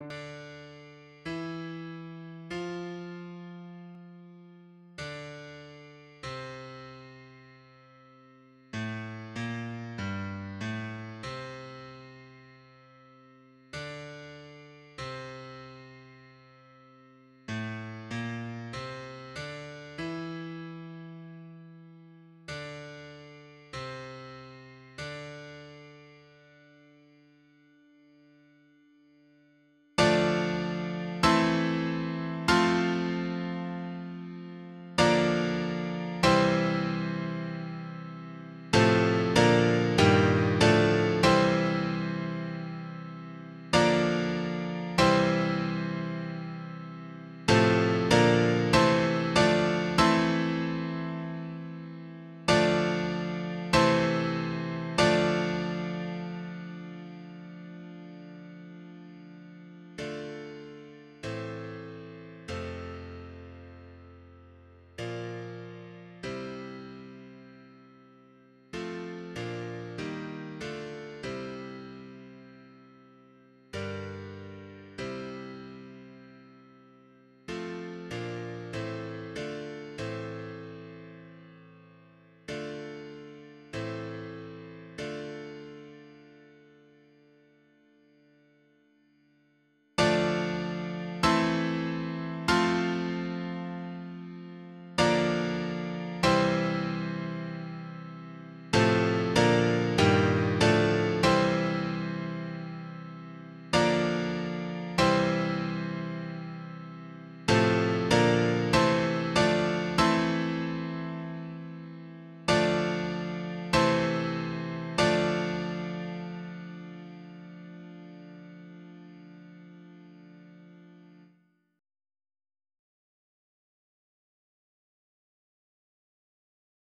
you